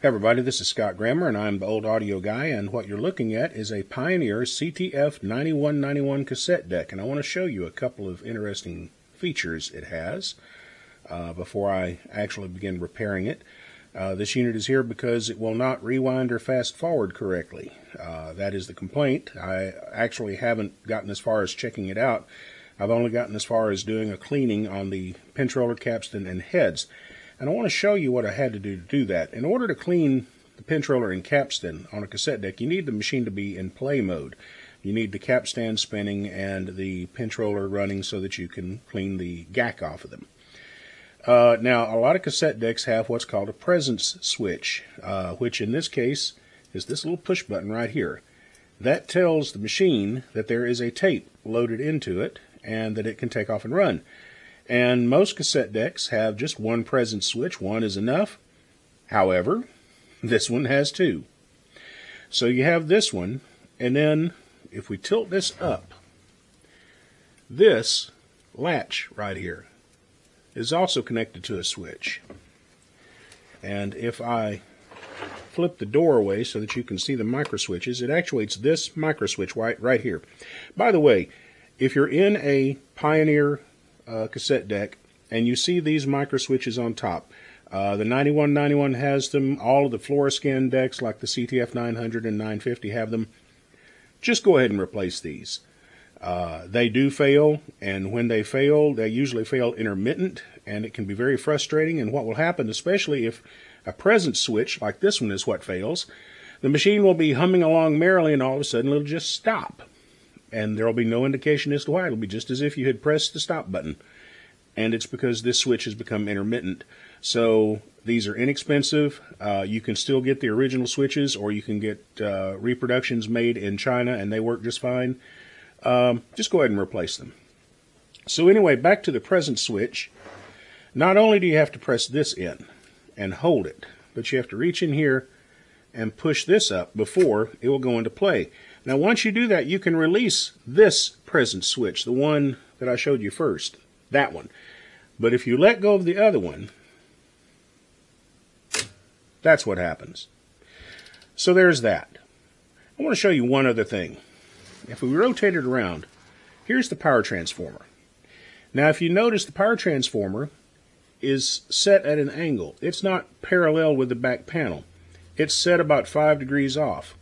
Everybody, this is Scott Grammer and I'm the old audio guy and what you're looking at is a Pioneer CTF 9191 cassette deck and I want to show you a couple of interesting features it has uh, before I actually begin repairing it. Uh, this unit is here because it will not rewind or fast forward correctly. Uh, that is the complaint. I actually haven't gotten as far as checking it out. I've only gotten as far as doing a cleaning on the pinch roller capstan and heads. And I want to show you what I had to do to do that. In order to clean the pinch roller and capstan on a cassette deck, you need the machine to be in play mode. You need the capstan spinning and the pinch roller running so that you can clean the gack off of them. Uh, now, a lot of cassette decks have what's called a presence switch, uh, which in this case is this little push button right here. That tells the machine that there is a tape loaded into it and that it can take off and run. And most cassette decks have just one presence switch. One is enough. However, this one has two. So you have this one, and then if we tilt this up, this latch right here is also connected to a switch. And if I flip the door away so that you can see the micro switches, it actuates this micro switch right, right here. By the way, if you're in a Pioneer uh, cassette deck, and you see these micro switches on top. Uh, the 9191 has them. All of the Fluroscan decks, like the CTF 900 and 950, have them. Just go ahead and replace these. Uh, they do fail, and when they fail, they usually fail intermittent, and it can be very frustrating. And what will happen, especially if a presence switch like this one is what fails, the machine will be humming along merrily, and all of a sudden it'll just stop and there will be no indication as to why. It'll be just as if you had pressed the stop button. And it's because this switch has become intermittent. So these are inexpensive. Uh, you can still get the original switches, or you can get uh, reproductions made in China, and they work just fine. Um, just go ahead and replace them. So anyway, back to the presence switch. Not only do you have to press this in and hold it, but you have to reach in here and push this up before it will go into play. Now once you do that, you can release this presence switch, the one that I showed you first, that one. But if you let go of the other one, that's what happens. So there's that. I want to show you one other thing. If we rotate it around, here's the power transformer. Now if you notice the power transformer is set at an angle. It's not parallel with the back panel. It's set about 5 degrees off.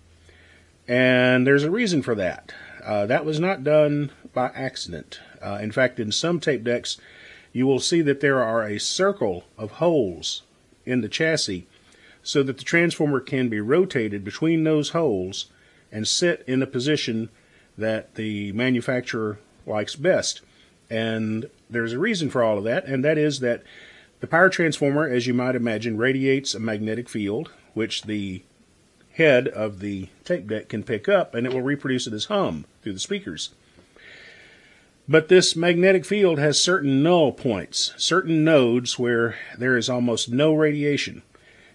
And there's a reason for that. Uh, that was not done by accident. Uh, in fact, in some tape decks, you will see that there are a circle of holes in the chassis so that the transformer can be rotated between those holes and sit in a position that the manufacturer likes best. And there's a reason for all of that, and that is that the power transformer, as you might imagine, radiates a magnetic field, which the head of the tape deck can pick up, and it will reproduce it as hum through the speakers. But this magnetic field has certain null points, certain nodes where there is almost no radiation.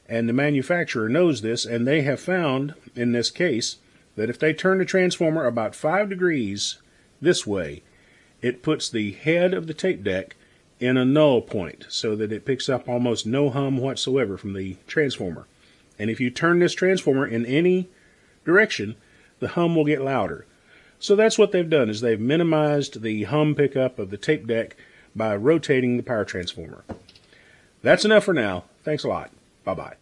And the manufacturer knows this, and they have found, in this case, that if they turn the transformer about 5 degrees this way, it puts the head of the tape deck in a null point so that it picks up almost no hum whatsoever from the transformer. And if you turn this transformer in any direction, the hum will get louder. So that's what they've done is they've minimized the hum pickup of the tape deck by rotating the power transformer. That's enough for now. Thanks a lot. Bye-bye.